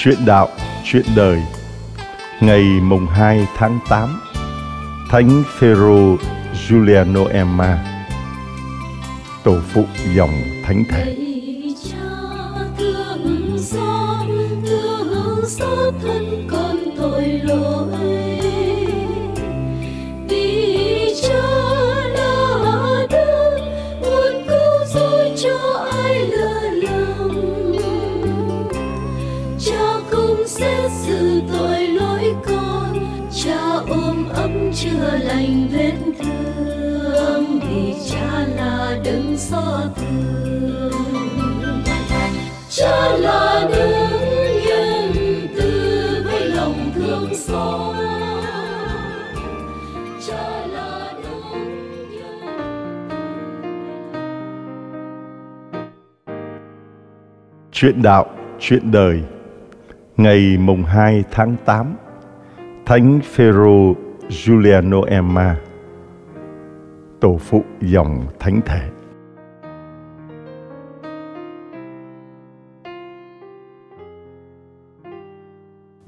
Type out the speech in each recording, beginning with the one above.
Chuyện đạo, chuyện đời. Ngày mùng 2 tháng 8 Thánh Phêrô Giuliano Emma Tổ phụ dòng thánh thể. Cha thương xót, thương xót xót thương. Cha là đấng nhân từ với lòng thương xót. Cha là đấng nhân Chuyện đạo, chuyện đời Ngày mùng 2 tháng 8 Thánh Phêrô Giuliano Emma Tổ phụ dòng thánh thể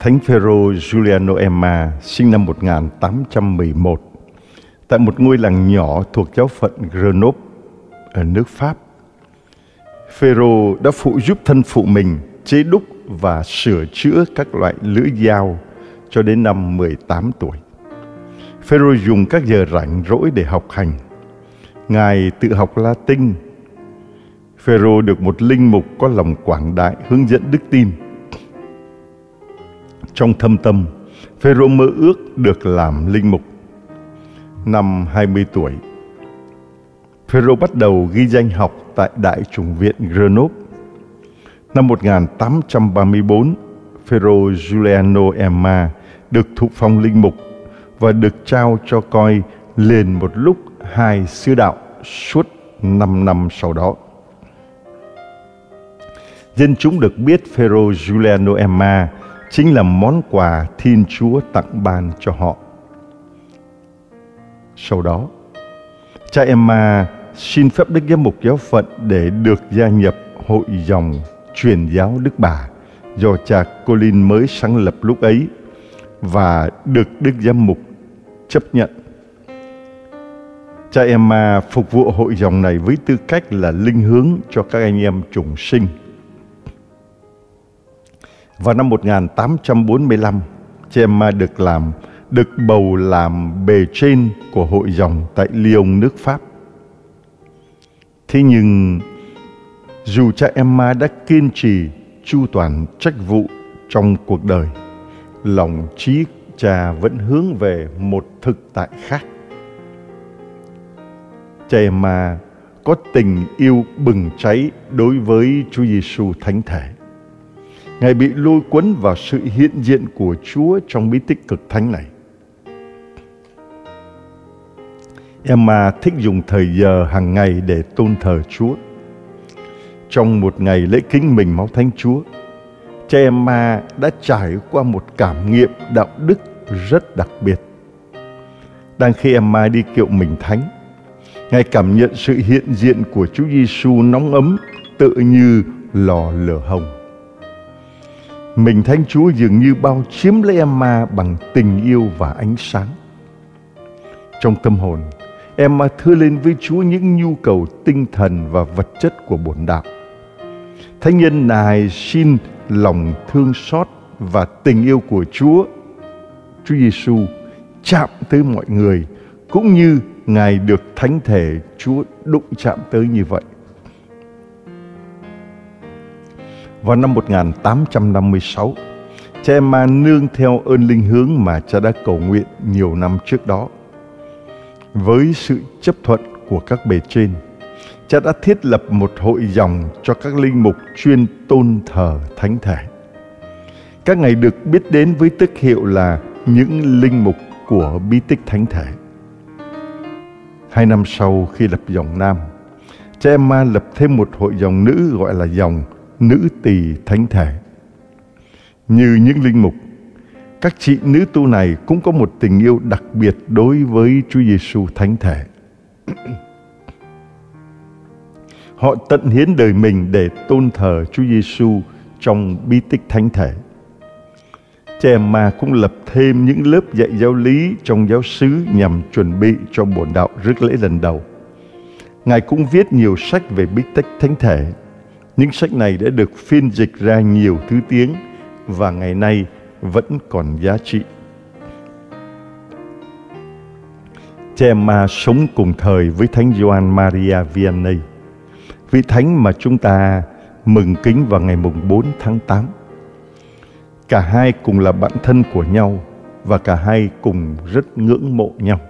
Thánh Phêrô Giuliano Emma sinh năm 1811 tại một ngôi làng nhỏ thuộc giáo phận Grenoble ở nước Pháp. Phêrô đã phụ giúp thân phụ mình chế đúc và sửa chữa các loại lưỡi dao cho đến năm 18 tuổi. Phêrô dùng các giờ rảnh rỗi để học hành. Ngài tự học Latin. Phêrô được một linh mục có lòng quảng đại hướng dẫn đức tin. Trong thâm tâm, Phêrô mơ ước được làm linh mục. Năm 20 tuổi, Phêrô bắt đầu ghi danh học tại Đại chủng viện Grenoble. Năm 1834, Phêrô Giuliano Emma được thụ phong linh mục và được trao cho coi liền một lúc hai sứ đạo suốt 5 năm sau đó. Dân chúng được biết Phêrô Giuliano Emma chính là món quà Thiên Chúa tặng ban cho họ. Sau đó, cha Emma xin phép Đức Giám mục giáo phận để được gia nhập hội dòng truyền giáo Đức Bà do cha Colin mới sáng lập lúc ấy và được Đức Giám mục chấp nhận. Cha Emma phục vụ hội dòng này với tư cách là linh hướng cho các anh em trùng sinh. Vào năm 1845, Chema Emma được làm được bầu làm bề trên của hội dòng tại Lyon nước Pháp. Thế nhưng dù cha Emma đã kiên trì chu toàn trách vụ trong cuộc đời, lòng trí cha vẫn hướng về một thực tại khác. Cha Emma có tình yêu bừng cháy đối với Chúa Giêsu thánh thể. Ngài bị lôi cuốn vào sự hiện diện của Chúa trong bí tích cực thánh này. Emma thích dùng thời giờ hàng ngày để tôn thờ Chúa. Trong một ngày lễ kính mình máu thánh Chúa, cha Emma đã trải qua một cảm nghiệm đạo đức rất đặc biệt. Đang khi Emma đi kiệu mình thánh, Ngài cảm nhận sự hiện diện của Chúa Giêsu nóng ấm tự như lò lửa hồng. Mình Thánh Chúa dường như bao chiếm lấy Emma bằng tình yêu và ánh sáng. Trong tâm hồn, Emma thưa lên với Chúa những nhu cầu tinh thần và vật chất của bổn đạo. Thánh nhân nài xin lòng thương xót và tình yêu của Chúa, Chúa Giêsu chạm tới mọi người cũng như Ngài được thánh thể Chúa đụng chạm tới như vậy. Vào năm 1856, cha Emma nương theo ơn linh hướng mà cha đã cầu nguyện nhiều năm trước đó. Với sự chấp thuận của các bề trên, cha đã thiết lập một hội dòng cho các linh mục chuyên tôn thờ thánh thể. Các ngài được biết đến với tước hiệu là những linh mục của bí tích thánh thể. Hai năm sau khi lập dòng nam, cha Emma lập thêm một hội dòng nữ gọi là dòng nữ tỳ thánh thể. Như những linh mục, các chị nữ tu này cũng có một tình yêu đặc biệt đối với Chúa Giêsu thánh thể. Họ tận hiến đời mình để tôn thờ Chúa Giêsu trong bí tích thánh thể. Cha mà cũng lập thêm những lớp dạy giáo lý trong giáo xứ nhằm chuẩn bị cho bổn đạo rước lễ lần đầu. Ngài cũng viết nhiều sách về bí tích thánh thể. Những sách này đã được phiên dịch ra nhiều thứ tiếng và ngày nay vẫn còn giá trị. Cha Emma sống cùng thời với Thánh Gioan Maria Vianney, vị thánh mà chúng ta mừng kính vào ngày mùng 4 tháng 8. Cả hai cùng là bạn thân của nhau và cả hai cùng rất ngưỡng mộ nhau.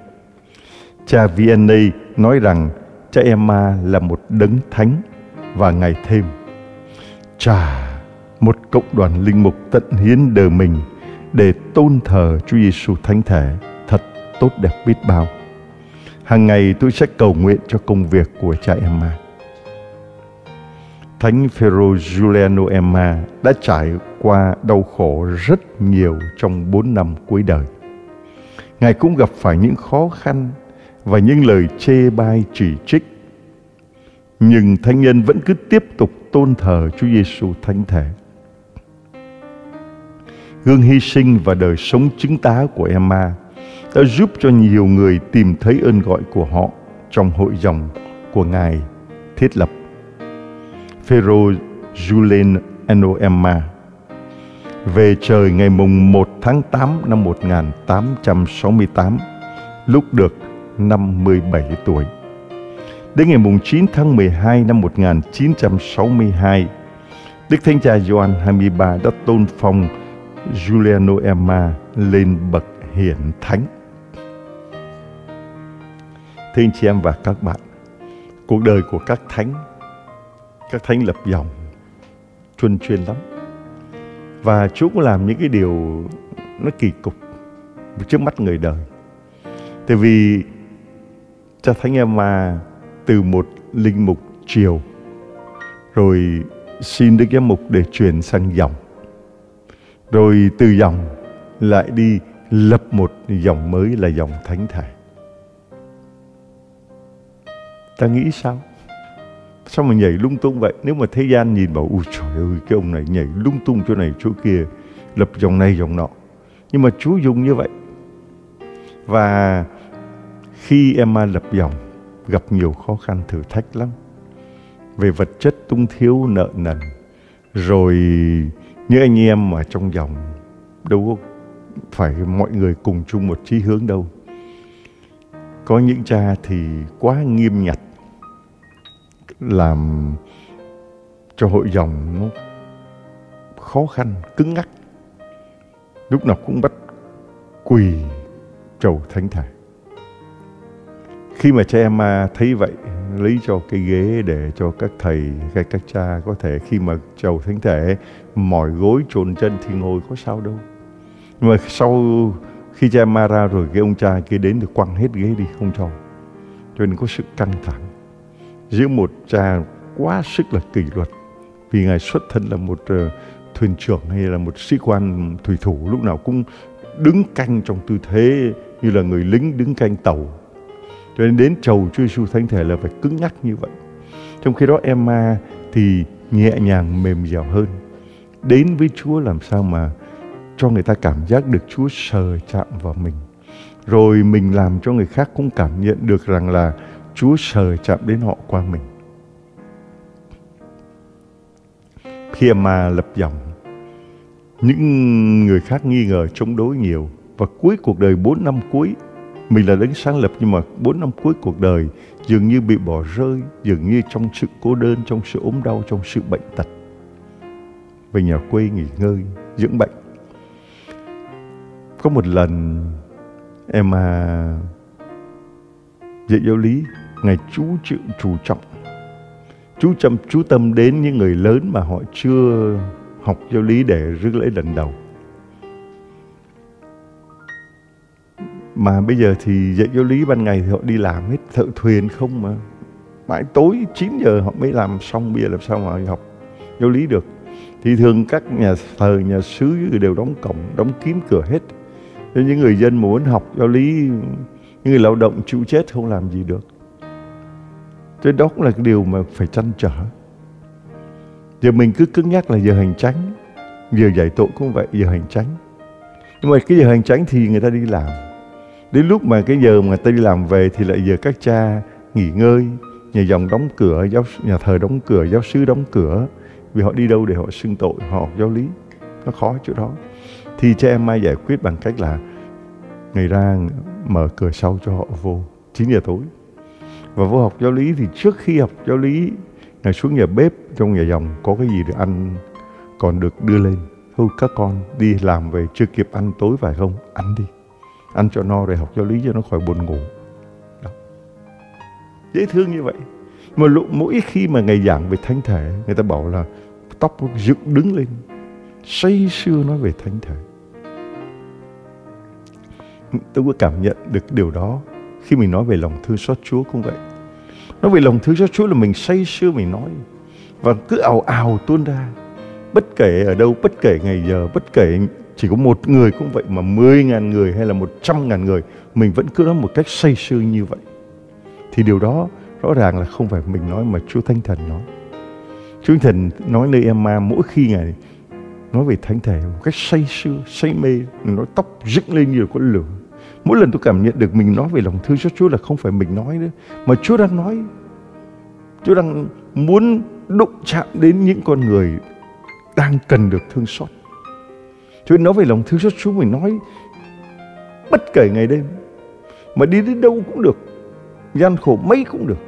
Cha Vianney nói rằng cha Emma là một đấng thánh và ngài thêm. Chà, một cộng đoàn linh mục tận hiến đời mình để tôn thờ Chúa Giêsu thánh thể thật tốt đẹp biết bao. Hàng ngày tôi sẽ cầu nguyện cho công việc của cha Emma. Thánh Phêrô Giuliano Emma đã trải qua đau khổ rất nhiều trong bốn năm cuối đời. Ngài cũng gặp phải những khó khăn và những lời chê bai chỉ trích. Nhưng thánh nhân vẫn cứ tiếp tục tôn thờ Chúa Giêsu thánh thể. Gương hy sinh và đời sống chứng tá của Emma đã giúp cho nhiều người tìm thấy ơn gọi của họ trong hội dòng của Ngài thiết lập. Phêrô Julen Emma về trời ngày mùng 1 tháng 8 năm 1868 lúc được 57 tuổi. Đến ngày mùng 9 tháng 12 năm 1962, Đức Thánh Cha Gioan 23 đã tôn phong Giuliano Emma lên bậc hiển thánh. Thưa anh chị em và các bạn, cuộc đời của các thánh, các thánh lập dòng, chuyên chuyên lắm. Và Chúa cũng làm những cái điều nó kỳ cục trước mắt người đời. Tại vì cha thánh Emma từ một linh mục triều rồi xin Đức Giám Mục để chuyển sang dòng. Rồi từ dòng lại đi lập một dòng mới là dòng thánh thể. Ta nghĩ sao? Sao mà nhảy lung tung vậy? Nếu mà thế gian nhìn bảo, ui trời ơi, cái ông này nhảy lung tung chỗ này chỗ kia, lập dòng này dòng nọ. Nhưng mà chú dùng như vậy. Và khi Emma lập dòng, gặp nhiều khó khăn thử thách lắm. Về vật chất tung thiếu nợ nần. Rồi như anh em mà trong dòng đâu có phải mọi người cùng chung một chí hướng đâu. Có những cha thì quá nghiêm nhặt làm cho hội dòng nó khó khăn, cứng ngắc. Lúc nào cũng bắt quỳ trầu thánh thể. Khi mà cha em à, thấy vậy, lấy cho cái ghế để cho các thầy, các, các cha có thể khi mà chầu thánh thể mỏi gối trồn chân thì ngồi có sao đâu. Nhưng mà sau khi cha em à, ra rồi cái ông cha kia đến thì quăng hết ghế đi, không cho. Cho nên có sự căng thẳng giữa một cha quá sức là kỷ luật vì ngài xuất thân là một uh, thuyền trưởng hay là một sĩ quan thủy thủ lúc nào cũng đứng canh trong tư thế như là người lính đứng canh tàu cho nên đến chầu Chúa Giêsu thánh thể là phải cứng nhắc như vậy. Trong khi đó Emma thì nhẹ nhàng mềm dẻo hơn. Đến với Chúa làm sao mà cho người ta cảm giác được Chúa sờ chạm vào mình. Rồi mình làm cho người khác cũng cảm nhận được rằng là Chúa sờ chạm đến họ qua mình. Khi mà lập dòng, những người khác nghi ngờ chống đối nhiều. Và cuối cuộc đời 4 năm cuối mình là đấng sáng lập nhưng mà 4 năm cuối cuộc đời dường như bị bỏ rơi, dường như trong sự cô đơn, trong sự ốm đau, trong sự bệnh tật. Về nhà quê nghỉ ngơi, dưỡng bệnh. Có một lần em à dạy giáo lý Ngài chú chịu chú trọng chú chăm chú tâm đến những người lớn mà họ chưa học giáo lý để rước lễ lần đầu mà bây giờ thì dạy giáo lý ban ngày thì họ đi làm hết, thợ thuyền không mà. Mãi tối 9 giờ họ mới làm xong bây giờ làm sao mà học giáo lý được. Thì thường các nhà thờ, nhà xứ đều đóng cổng, đóng kín cửa hết. Nên những người dân muốn học giáo lý, những người lao động chịu chết không làm gì được. Cho đó cũng là cái điều mà phải chăn trở. Giờ mình cứ cứng nhắc là giờ hành tránh giờ giải tội cũng vậy, giờ hành tránh nhưng mà cái giờ hành chánh thì người ta đi làm đến lúc mà cái giờ mà ta đi làm về thì lại giờ các cha nghỉ ngơi nhà dòng đóng cửa, giáo nhà thờ đóng cửa, giáo sư đóng cửa. Vì họ đi đâu để họ xưng tội, họ học giáo lý. Nó khó chỗ đó. Thì cha em mai giải quyết bằng cách là ngày ra mở cửa sau cho họ vô 9 giờ tối. Và vô học giáo lý thì trước khi học giáo lý ngày xuống nhà bếp, trong nhà dòng có cái gì để ăn còn được đưa lên. Thôi, các con đi làm về, chưa kịp ăn tối phải không? Ăn đi ăn cho no để học cho lý cho nó khỏi buồn ngủ đó. dễ thương như vậy mà lúc mỗi khi mà ngày giảng về thánh thể người ta bảo là tóc dựng đứng lên say sưa nói về thánh thể tôi có cảm nhận được điều đó khi mình nói về lòng thương xót Chúa cũng vậy. Nói về lòng thương xót Chúa là mình say sưa mình nói và cứ ào ào tuôn ra. Bất kể ở đâu, bất kể ngày giờ, bất kể chỉ có một người cũng vậy mà mười ngàn người hay là một trăm ngàn người mình vẫn cứ nói một cách say sưa như vậy. Thì điều đó rõ ràng là không phải mình nói mà Chúa Thánh Thần nói. Chúa Thánh Thần nói nơi em ma mỗi khi Ngài nói về Thánh Thể một cách say sưa, say mê, nói tóc dựng lên như có lửa Mỗi lần tôi cảm nhận được mình nói về lòng thương cho Chúa là không phải mình nói nữa, mà Chúa đang nói. Chúa đang muốn đụng chạm đến những con người đang cần được thương xót. Chúa nói về lòng thương xót xuống mình nói bất kể ngày đêm. Mà đi đến đâu cũng được. Gian khổ mấy cũng được.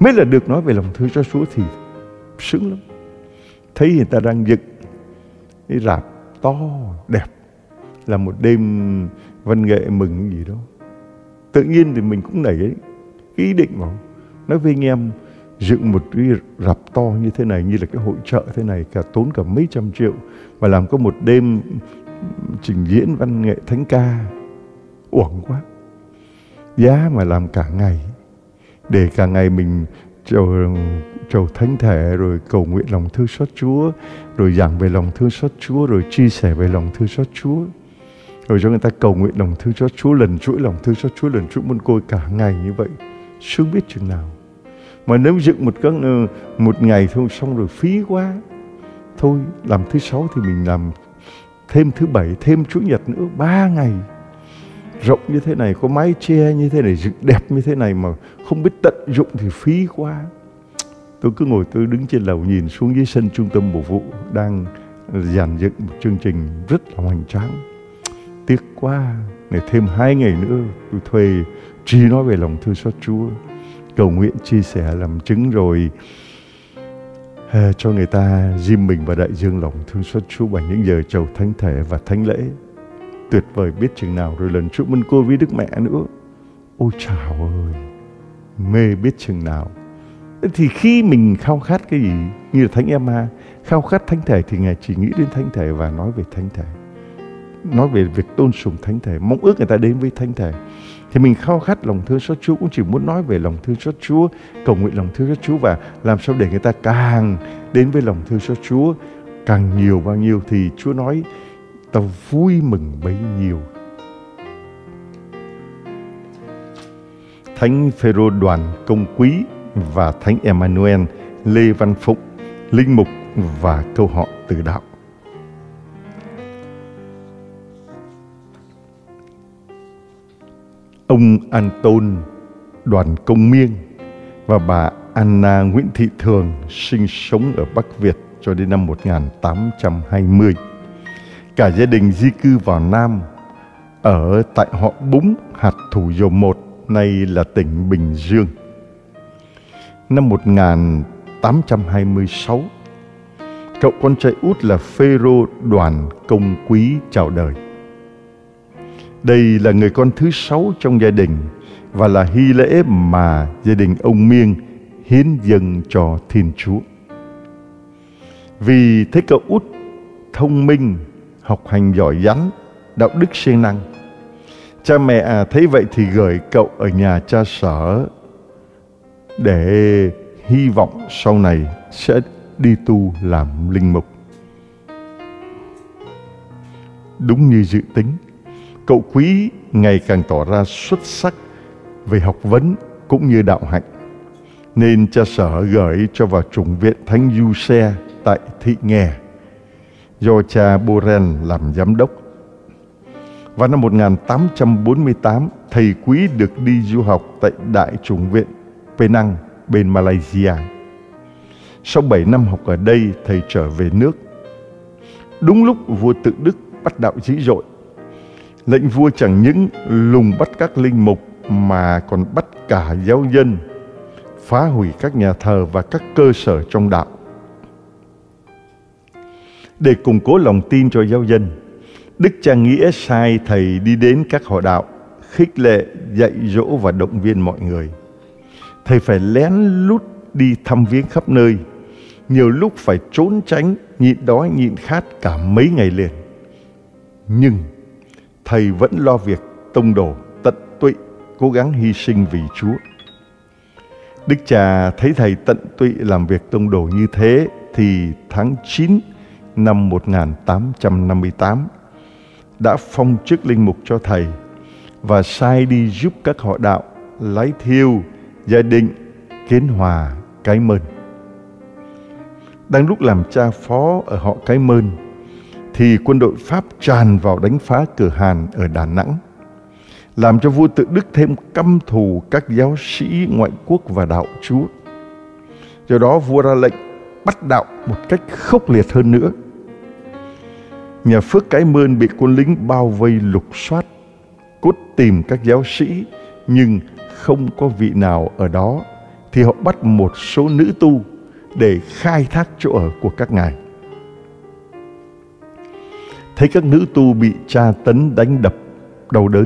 mới là được nói về lòng thương xót Chúa thì sướng lắm. Thấy người ta đang dựng cái rạp to, đẹp. Là một đêm văn nghệ mừng gì đó tự nhiên thì mình cũng nảy ấy, cái ý định vào nói với anh em dựng một cái rạp to như thế này, như là cái hội trợ thế này, cả tốn cả mấy trăm triệu và làm có một đêm trình diễn văn nghệ thánh ca. Uổng quá. Giá mà làm cả ngày. Để cả ngày mình chầu chầu thánh thể, rồi cầu nguyện lòng thương xót Chúa, rồi giảng về lòng thương xót Chúa, rồi chia sẻ về lòng thương xót Chúa. Rồi cho người ta cầu nguyện lòng thương xót Chúa, lần chuỗi lòng thương xót Chúa, lần chuỗi môn côi cả ngày như vậy. Sướng biết chừng nào mà nếu dựng một cơn ờ, một ngày thôi, xong rồi phí quá. Thôi, làm thứ sáu thì mình làm thêm thứ bảy, thêm chủ nhật nữa, ba ngày. Rộng như thế này, có mái che như thế này, dựng đẹp như thế này mà không biết tận dụng thì phí quá. Tôi cứ ngồi, tôi đứng trên lầu nhìn xuống dưới sân trung tâm bổ vụ đang dàn dựng một chương trình rất là hoành tráng. Tiếc quá để thêm hai ngày nữa, tôi thuê chỉ nói về lòng thương xót Chúa cầu nguyện chia sẻ làm chứng rồi à, cho người ta diêm mình và đại dương lòng thương xót Chúa bằng những giờ chầu thánh thể và thánh lễ. Tuyệt vời biết chừng nào rồi lần chúc mừng cô với Đức Mẹ nữa. Ôi chào ơi mê biết chừng nào. Thì khi mình khao khát cái gì? Như là thánh Emma khao khát thánh thể thì ngài chỉ nghĩ đến thánh thể và nói về thánh thể. Nói về việc tôn sùng thánh thể mong ước người ta đến với thánh thể thì mình khao khát lòng thương xót Chúa, cũng chỉ muốn nói về lòng thương xót Chúa, cầu nguyện lòng thương xót Chúa và làm sao để người ta càng đến với lòng thương xót Chúa, càng nhiều bao nhiêu thì Chúa nói, ta vui mừng bấy nhiêu. Thánh Phêrô đoàn công quý và Thánh Emmanuel Lê Văn Phụng, linh mục và câu họ từ đạo. Ông Anton Đoàn Công Miên và bà Anna Nguyễn Thị Thường sinh sống ở Bắc Việt cho đến năm 1820. Cả gia đình di cư vào Nam ở tại họ Búng, hạt thủ dầu một, nay là tỉnh Bình Dương. Năm 1826, cậu con trai út là Phêrô Đoàn Công Quý chào đời. Đây là người con thứ sáu trong gia đình và là hy lễ mà gia đình ông Miên hiến dâng cho Thiên Chúa. Vì thấy cậu út thông minh, học hành giỏi giắn, đạo đức siêng năng. Cha mẹ à, thấy vậy thì gửi cậu ở nhà cha sở để hy vọng sau này sẽ đi tu làm linh mục. Đúng như dự tính, Cậu quý ngày càng tỏ ra xuất sắc về học vấn cũng như đạo hạnh. Nên cha sở gửi cho vào chủng viện Thánh Du Xe tại Thị Nghè do cha Boren làm giám đốc. Vào năm 1848, thầy Quý được đi du học tại Đại chủng viện Penang bên Malaysia. Sau 7 năm học ở đây, thầy trở về nước. Đúng lúc vua tự Đức bắt đạo dữ dội, lệnh vua chẳng những lùng bắt các linh mục mà còn bắt cả giáo dân, phá hủy các nhà thờ và các cơ sở trong đạo. Để củng cố lòng tin cho giáo dân, Đức cha Nghĩa sai thầy đi đến các họ đạo, khích lệ, dạy dỗ và động viên mọi người. Thầy phải lén lút đi thăm viếng khắp nơi, nhiều lúc phải trốn tránh, nhịn đói nhịn khát cả mấy ngày liền. Nhưng thầy vẫn lo việc tông đồ, tận tụy, cố gắng hy sinh vì Chúa. Đức cha thấy thầy tận tụy làm việc tông đồ như thế thì tháng 9 năm 1858 đã phong chức linh mục cho thầy và sai đi giúp các họ đạo lái thiêu, gia định, kiến hòa, cái mơn. Đang lúc làm cha phó ở họ cái mơn thì quân đội Pháp tràn vào đánh phá cửa Hàn ở Đà Nẵng làm cho vua tự Đức thêm căm thù các giáo sĩ ngoại quốc và đạo Chúa. Do đó vua ra lệnh bắt đạo một cách khốc liệt hơn nữa. Nhà Phước Cái Mơn bị quân lính bao vây lục soát, cốt tìm các giáo sĩ nhưng không có vị nào ở đó thì họ bắt một số nữ tu để khai thác chỗ ở của các ngài. Thấy các nữ tu bị cha tấn đánh đập, đau đớn,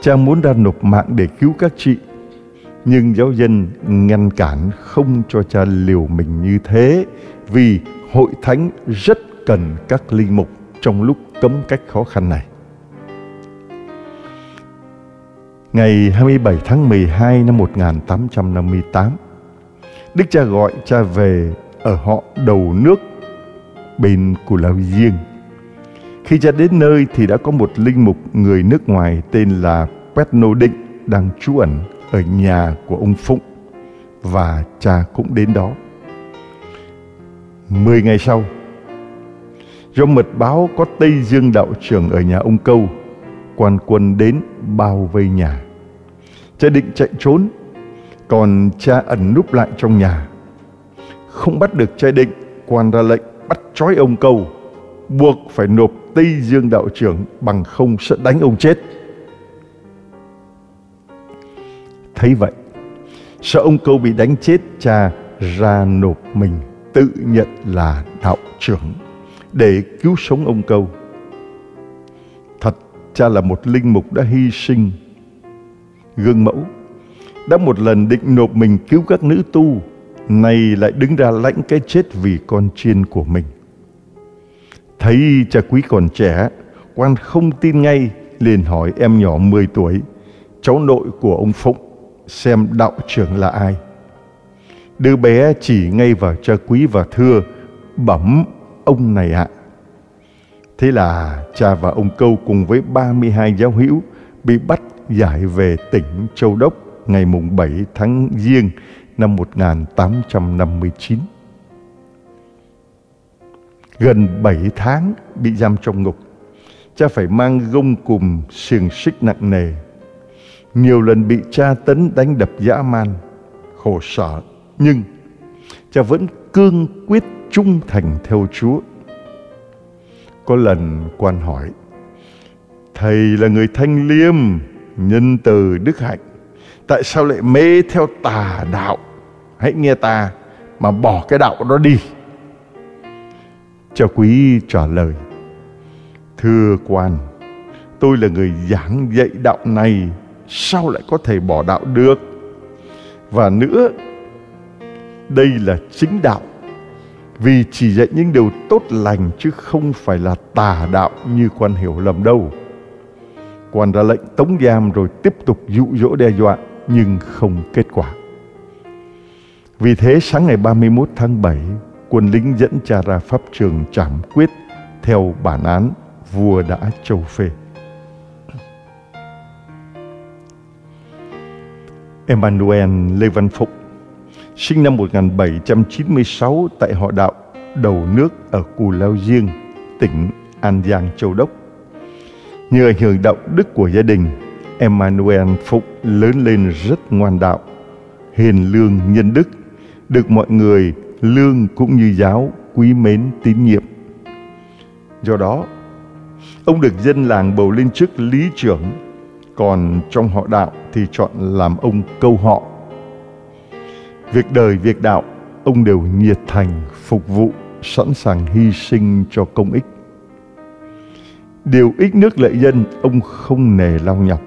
cha muốn ra nộp mạng để cứu các chị. Nhưng giáo dân ngăn cản không cho cha liều mình như thế vì hội thánh rất cần các linh mục trong lúc cấm cách khó khăn này. Ngày 27 tháng 12 năm 1858, Đức cha gọi cha về ở họ đầu nước bên Cù Lao Giêng khi cha đến nơi thì đã có một linh mục người nước ngoài tên là Petno Định đang trú ẩn ở nhà của ông Phụng và cha cũng đến đó. Mười ngày sau, do mật báo có Tây Dương đạo trưởng ở nhà ông Câu, quan quân đến bao vây nhà. Cha định chạy trốn, còn cha ẩn núp lại trong nhà. Không bắt được cha định, quan ra lệnh bắt trói ông Câu, buộc phải nộp Tây Dương đạo trưởng bằng không sẽ đánh ông chết. Thấy vậy, sợ ông Câu bị đánh chết, cha ra nộp mình tự nhận là đạo trưởng để cứu sống ông Câu. Thật, cha là một linh mục đã hy sinh, gương mẫu, đã một lần định nộp mình cứu các nữ tu, nay lại đứng ra lãnh cái chết vì con chiên của mình. Thấy cha quý còn trẻ, quan không tin ngay, liền hỏi em nhỏ 10 tuổi, cháu nội của ông Phụng, xem đạo trưởng là ai. Đứa bé chỉ ngay vào cha quý và thưa, bẩm ông này ạ. Thế là cha và ông Câu cùng với 32 giáo hữu bị bắt giải về tỉnh Châu Đốc ngày mùng 7 tháng Giêng năm 1859. Gần 7 tháng bị giam trong ngục, cha phải mang gông cùm xiềng xích nặng nề. Nhiều lần bị cha tấn đánh đập dã man, khổ sở, nhưng cha vẫn cương quyết trung thành theo Chúa. Có lần quan hỏi, Thầy là người thanh liêm, nhân từ đức hạnh, tại sao lại mê theo tà đạo? Hãy nghe ta mà bỏ cái đạo đó đi cho quý trả lời, Thưa quan, tôi là người giảng dạy đạo này, sao lại có thể bỏ đạo được? Và nữa, đây là chính đạo vì chỉ dạy những điều tốt lành chứ không phải là tà đạo như quan hiểu lầm đâu. Quan ra lệnh tống giam rồi tiếp tục dụ dỗ đe dọa nhưng không kết quả. Vì thế sáng ngày 31 tháng 7, quân lính dẫn cha ra pháp trường trảm quyết theo bản án vua đã châu phê. Emmanuel Lê Văn Phụng sinh năm 1796 tại họ đạo Đầu Nước ở Cù Lao Diêng, tỉnh An Giang, Châu Đốc. Nhờ ảnh hưởng đạo đức của gia đình, Emmanuel Phụng lớn lên rất ngoan đạo, hiền lương nhân đức, được mọi người lương cũng như giáo quý mến tín nhiệm. Do đó, ông được dân làng bầu lên chức lý trưởng, còn trong họ đạo thì chọn làm ông câu họ. Việc đời, việc đạo, ông đều nhiệt thành, phục vụ, sẵn sàng hy sinh cho công ích. Điều ích nước lợi dân, ông không nề lao nhọc.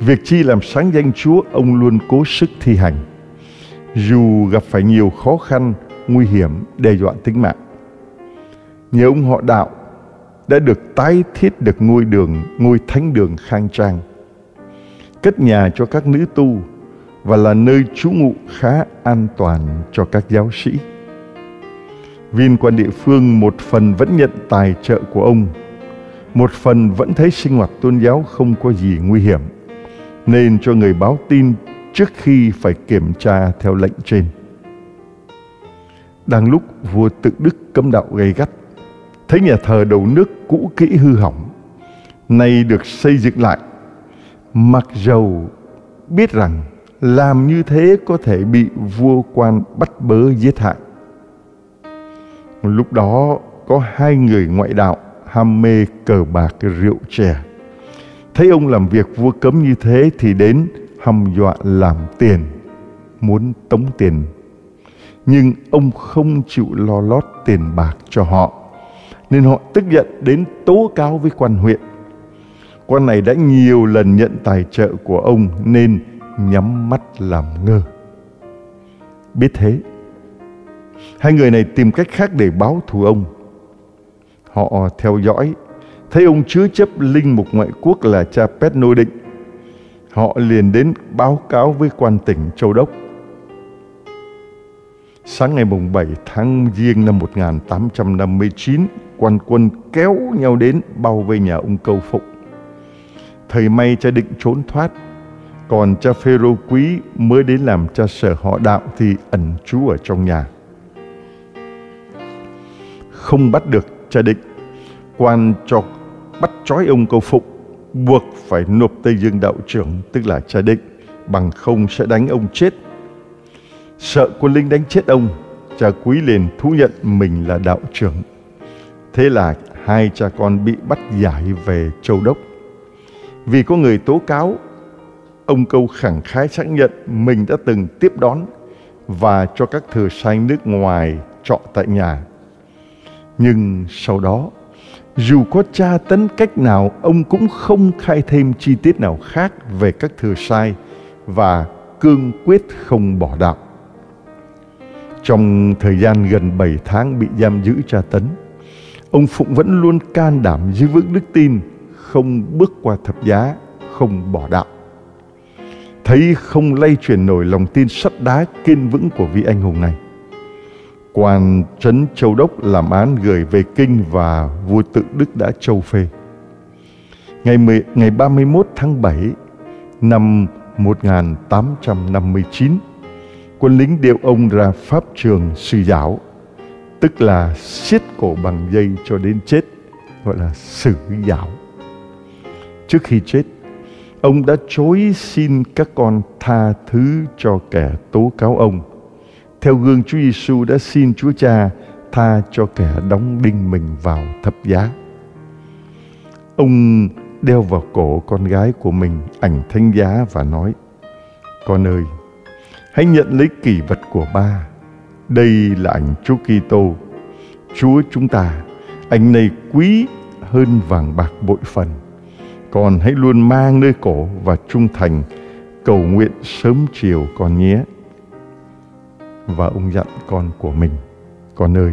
Việc chi làm sáng danh Chúa, ông luôn cố sức thi hành. Dù gặp phải nhiều khó khăn, nguy hiểm, đe dọa tính mạng. Nhờ ông họ đạo đã được tái thiết được ngôi đường, ngôi thánh đường khang trang. Cất nhà cho các nữ tu và là nơi trú ngụ khá an toàn cho các giáo sĩ. Viên quan địa phương một phần vẫn nhận tài trợ của ông, một phần vẫn thấy sinh hoạt tôn giáo không có gì nguy hiểm, nên cho người báo tin trước khi phải kiểm tra theo lệnh trên. Đang lúc vua tự đức cấm đạo gây gắt, thấy nhà thờ đầu nước cũ kỹ hư hỏng, nay được xây dựng lại, mặc dầu biết rằng làm như thế có thể bị vua quan bắt bớ giết hại. Lúc đó có hai người ngoại đạo ham mê cờ bạc rượu chè. Thấy ông làm việc vua cấm như thế thì đến hăm dọa làm tiền, muốn tống tiền. Nhưng ông không chịu lo lót tiền bạc cho họ, nên họ tức giận đến tố cáo với quan huyện. Quan này đã nhiều lần nhận tài trợ của ông nên nhắm mắt làm ngơ. Biết thế, hai người này tìm cách khác để báo thù ông. Họ theo dõi, thấy ông chứa chấp linh mục ngoại quốc là cha Pet Nô Định. Họ liền đến báo cáo với quan tỉnh Châu Đốc. Sáng ngày mùng 7 tháng Giêng năm 1859, quan quân kéo nhau đến bao vây nhà ông Câu Phụng. thầy may cha định trốn thoát còn cha Phêrô quý mới đến làm cha sở họ đạo thì ẩn trú ở trong nhà. Không bắt được cha định, quan cho bắt trói ông câu phụng buộc phải nộp Tây Dương đạo trưởng, tức là cha định, bằng không sẽ đánh ông chết. Sợ quân linh đánh chết ông, cha quý liền thú nhận mình là đạo trưởng. Thế là hai cha con bị bắt giải về châu đốc. Vì có người tố cáo Ông Câu khẳng khái xác nhận mình đã từng tiếp đón và cho các thừa sai nước ngoài trọ tại nhà. Nhưng sau đó, dù có tra tấn cách nào, ông cũng không khai thêm chi tiết nào khác về các thừa sai và cương quyết không bỏ đạo. Trong thời gian gần 7 tháng bị giam giữ tra tấn, ông Phụng vẫn luôn can đảm giữ vững đức tin, không bước qua thập giá, không bỏ đạo thấy không lay chuyển nổi lòng tin sắt đá kiên vững của vị anh hùng này. Quan trấn Châu Đốc làm án gửi về kinh và vua tự Đức đã châu phê. Ngày 10, ngày 31 tháng 7 năm 1859, quân lính điệu ông ra pháp trường suy giáo, tức là siết cổ bằng dây cho đến chết, gọi là xử giáo. Trước khi chết, Ông đã chối xin các con tha thứ cho kẻ tố cáo ông. Theo gương Chúa Giêsu đã xin Chúa Cha tha cho kẻ đóng đinh mình vào thập giá. Ông đeo vào cổ con gái của mình ảnh thánh giá và nói: Con ơi, hãy nhận lấy kỷ vật của ba. Đây là ảnh Chúa Kitô, Chúa chúng ta. Ảnh này quý hơn vàng bạc bội phần con hãy luôn mang nơi cổ và trung thành cầu nguyện sớm chiều con nhé. Và ông dặn con của mình, con ơi,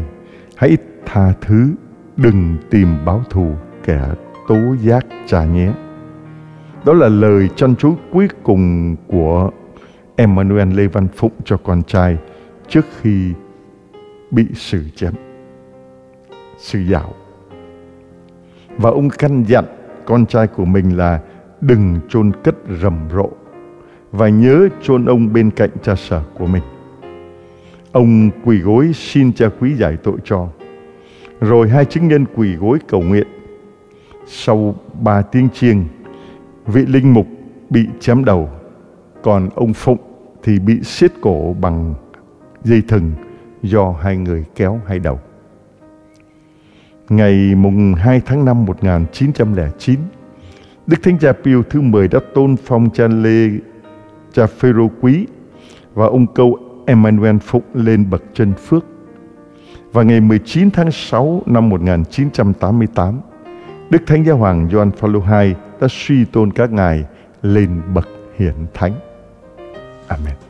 hãy tha thứ, đừng tìm báo thù kẻ tố giác cha nhé. Đó là lời chăn chú cuối cùng của Emmanuel Lê Văn Phụng cho con trai trước khi bị xử chém, xử dạo. Và ông căn dặn con trai của mình là đừng chôn cất rầm rộ và nhớ chôn ông bên cạnh cha sở của mình. Ông quỳ gối xin cha quý giải tội cho. Rồi hai chứng nhân quỳ gối cầu nguyện. Sau ba tiếng chiêng, vị linh mục bị chém đầu, còn ông Phụng thì bị siết cổ bằng dây thừng do hai người kéo hai đầu. Ngày mùng 2 tháng 5 1909, Đức Thánh Cha Pio thứ 10 đã tôn phong cha Lê cha Phêrô Quý và ông câu Emmanuel Phụng lên bậc chân phước. Và ngày 19 tháng 6 năm 1988, Đức Thánh Giáo Hoàng Gioan Phaolô II đã suy tôn các ngài lên bậc hiển thánh. Amen.